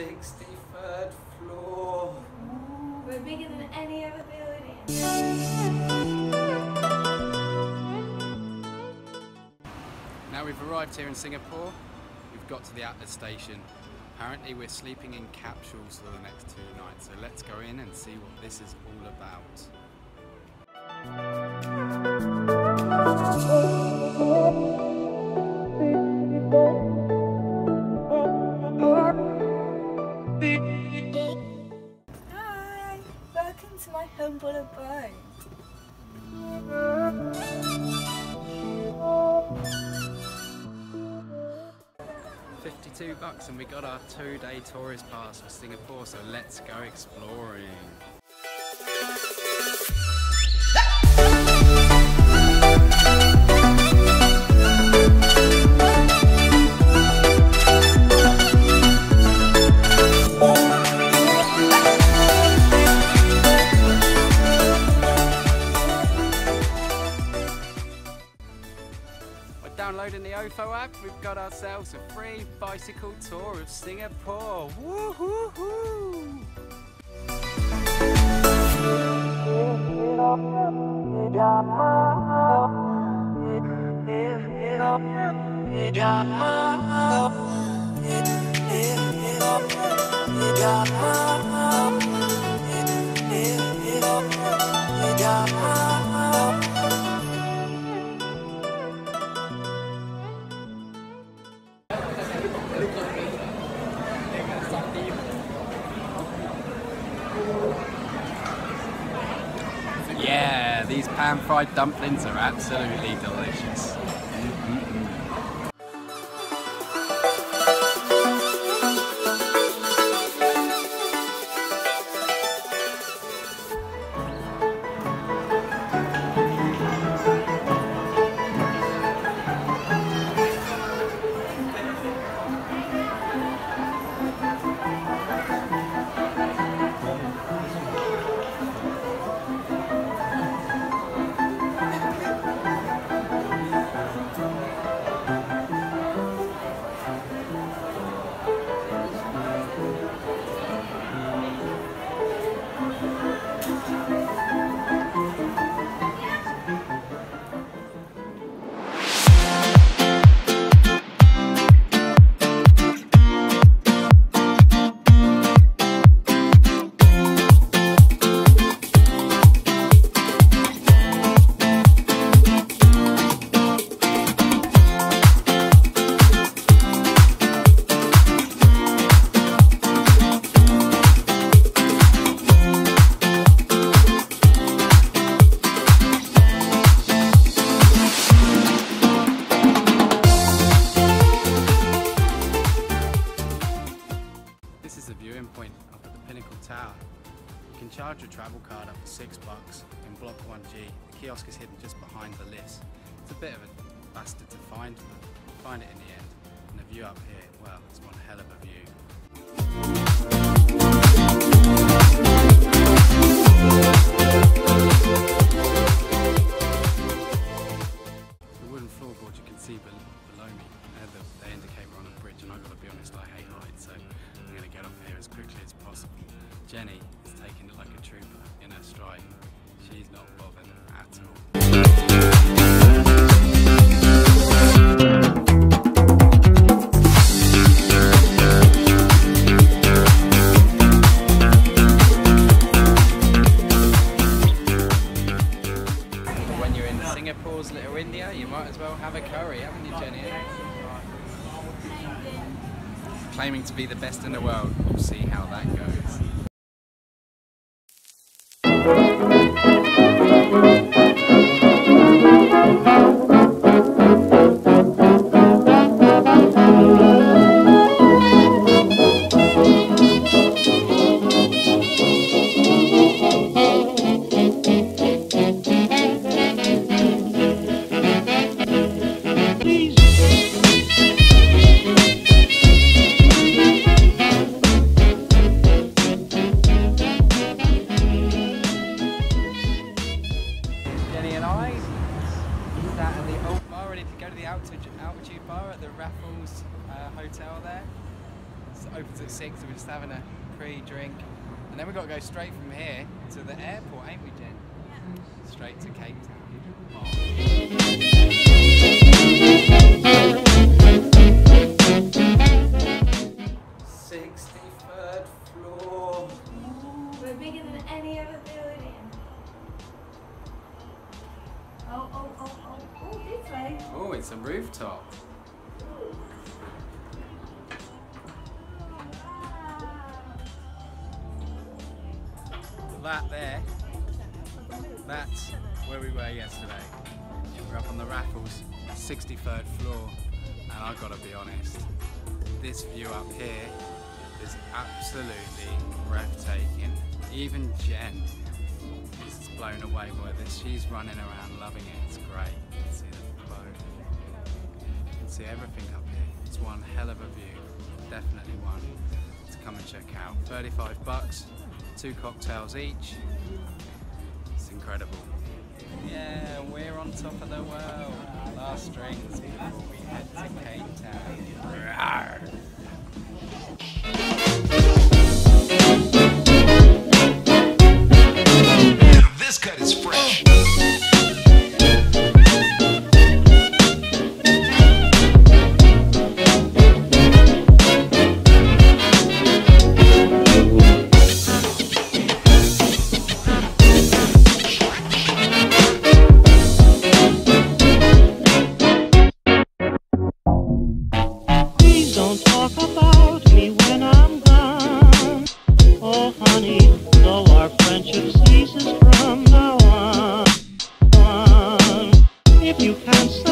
63rd floor. Ooh, we're bigger than any other building. Now we've arrived here in Singapore. We've got to the Atlas station. Apparently we're sleeping in capsules for the next two nights, so let's go in and see what this is all about. 52 bucks and we got our two day tourist pass for Singapore, so let's go exploring. Downloading the OFO app, we've got ourselves a free bicycle tour of Singapore. Woo-hoo-hoo! These pan-fried dumplings are absolutely delicious. Travel card up to six bucks in Block 1G. The kiosk is hidden just behind the list. It's a bit of a bastard to find, but find it in the end. And the view up here, well, it's one hell of a view. As quickly as possible. Jenny is taking it like a trooper in her stride. She's not bothered at all. Claiming to be the best in the world. We'll see how that goes. surprised that at the old bar, and if you go to the altitude, altitude bar at the Raffles uh, Hotel there, it opens at 6, so we're just having a pre-drink. And then we've got to go straight from here to the airport, ain't we, Jen? Yeah. Straight to Cape Town. Oh. It's a rooftop. That there, that's where we were yesterday. We're up on the Raffles, 63rd floor, and I've got to be honest, this view up here is absolutely breathtaking. Even Jen is blown away by this. She's running around loving it. It's great. See the boat. See everything up here. It's one hell of a view. Definitely one to come and check out. 35 bucks, two cocktails each. It's incredible. Yeah, we're on top of the world. Last drinks before we head to Cape Town. If you can't say